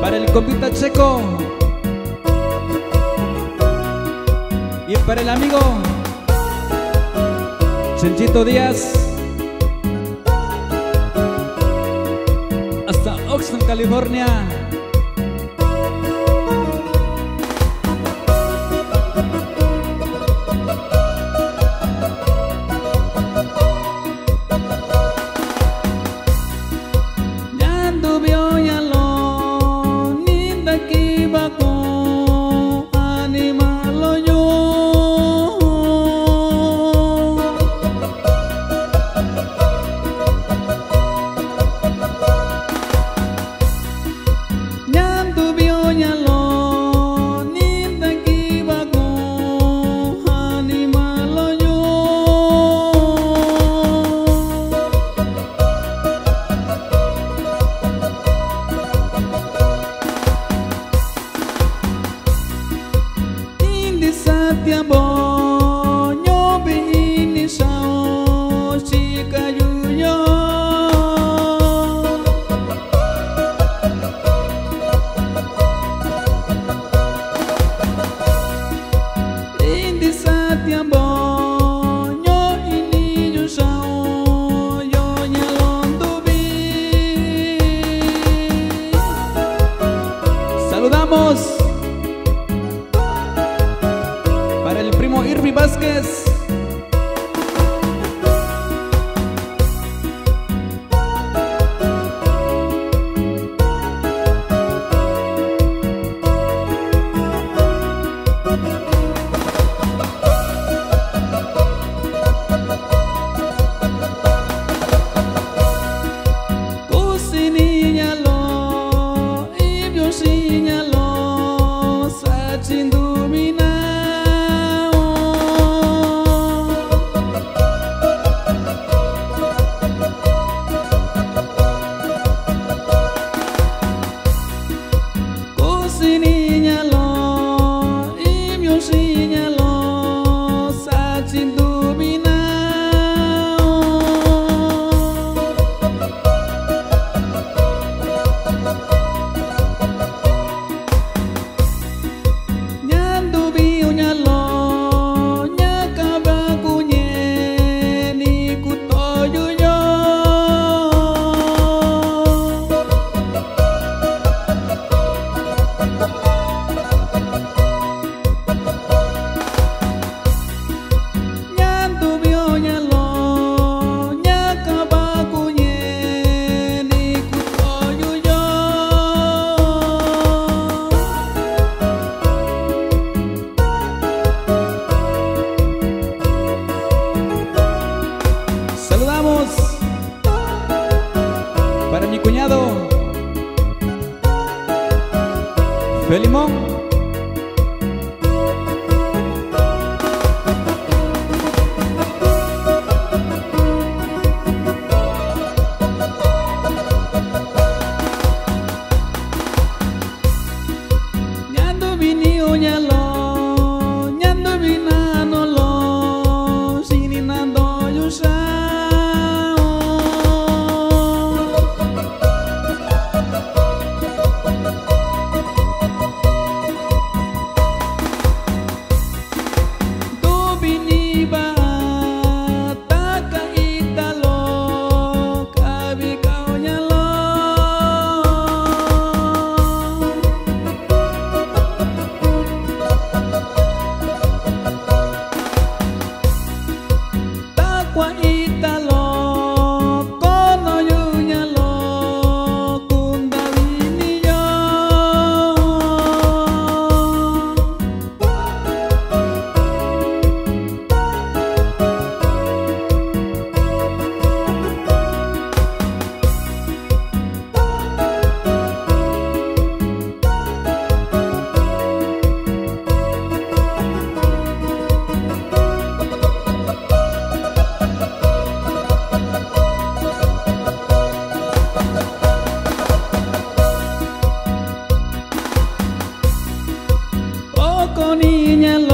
para el compita Checo y para el amigo Chenchito Díaz. Hasta Oxford, California. te amo. el primo Irvi Vázquez. limón. ko ni nya